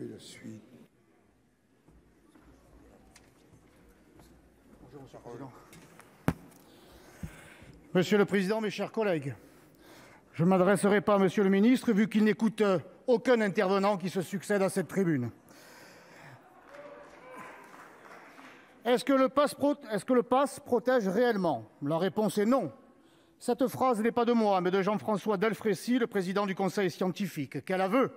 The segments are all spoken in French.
Oui, la suite. Monsieur le président, mes chers collègues, je ne m'adresserai pas à Monsieur le ministre, vu qu'il n'écoute aucun intervenant qui se succède à cette tribune. Est-ce que le passe protège réellement? La réponse est non. Cette phrase n'est pas de moi, mais de Jean-François Delfraissy, le président du conseil scientifique. Quel aveu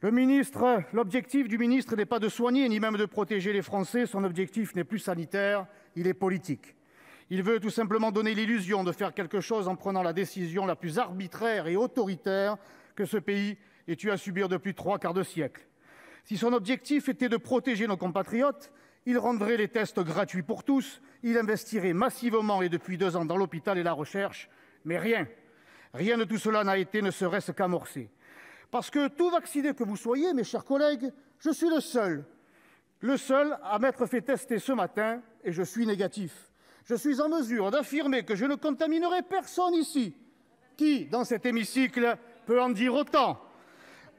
L'objectif du ministre n'est pas de soigner ni même de protéger les Français. Son objectif n'est plus sanitaire, il est politique. Il veut tout simplement donner l'illusion de faire quelque chose en prenant la décision la plus arbitraire et autoritaire que ce pays ait eu à subir depuis trois quarts de siècle. Si son objectif était de protéger nos compatriotes, il rendrait les tests gratuits pour tous, il investirait massivement et depuis deux ans dans l'hôpital et la recherche, mais rien, rien de tout cela n'a été ne serait-ce qu'amorcé. Parce que tout vacciné que vous soyez, mes chers collègues, je suis le seul, le seul à m'être fait tester ce matin et je suis négatif je suis en mesure d'affirmer que je ne contaminerai personne ici. Qui, dans cet hémicycle, peut en dire autant?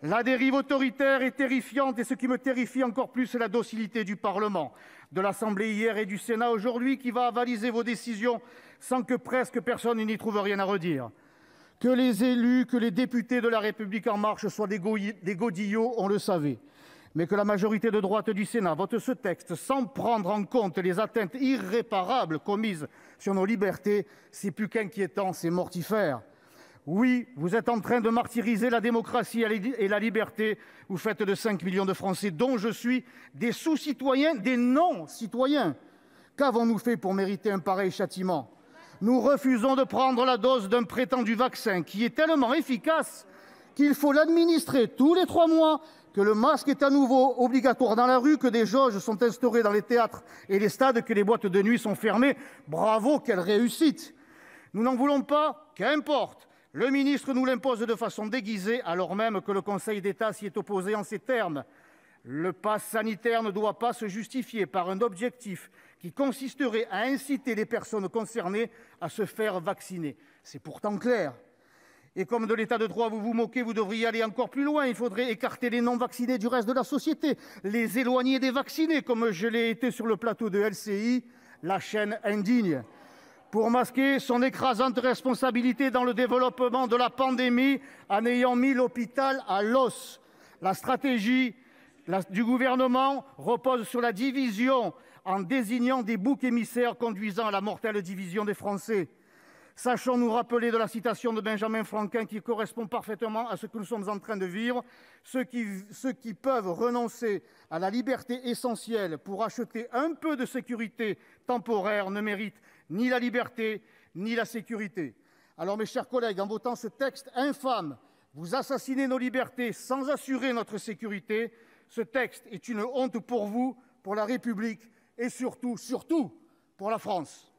La dérive autoritaire est terrifiante et ce qui me terrifie encore plus, c'est la docilité du Parlement, de l'Assemblée hier et du Sénat aujourd'hui, qui va avaliser vos décisions sans que presque personne n'y trouve rien à redire. Que les élus, que les députés de La République En Marche soient des godillots, on le savait mais que la majorité de droite du Sénat vote ce texte sans prendre en compte les atteintes irréparables commises sur nos libertés, c'est plus qu'inquiétant, c'est mortifère. Oui, vous êtes en train de martyriser la démocratie et la liberté. Vous faites de 5 millions de Français, dont je suis, des sous-citoyens, des non-citoyens. Qu'avons-nous fait pour mériter un pareil châtiment? Nous refusons de prendre la dose d'un prétendu vaccin qui est tellement efficace qu'il faut l'administrer tous les trois mois que le masque est à nouveau obligatoire dans la rue, que des jauges sont instaurées dans les théâtres et les stades, que les boîtes de nuit sont fermées. Bravo, quelle réussite Nous n'en voulons pas Qu'importe Le ministre nous l'impose de façon déguisée, alors même que le Conseil d'État s'y est opposé en ces termes. Le pass sanitaire ne doit pas se justifier par un objectif qui consisterait à inciter les personnes concernées à se faire vacciner. C'est pourtant clair. Et comme de l'état de droit vous vous moquez, vous devriez aller encore plus loin. Il faudrait écarter les non-vaccinés du reste de la société, les éloigner des vaccinés, comme je l'ai été sur le plateau de LCI, la chaîne indigne. Pour masquer son écrasante responsabilité dans le développement de la pandémie en ayant mis l'hôpital à l'os. La stratégie du Gouvernement repose sur la division en désignant des boucs émissaires conduisant à la mortelle division des Français. Sachons nous rappeler de la citation de Benjamin Franklin qui correspond parfaitement à ce que nous sommes en train de vivre. Ceux qui, ceux qui peuvent renoncer à la liberté essentielle pour acheter un peu de sécurité temporaire ne méritent ni la liberté ni la sécurité. Alors, mes chers collègues, en votant ce texte infâme, vous assassinez nos libertés sans assurer notre sécurité. Ce texte est une honte pour vous, pour la République et surtout, surtout, pour la France.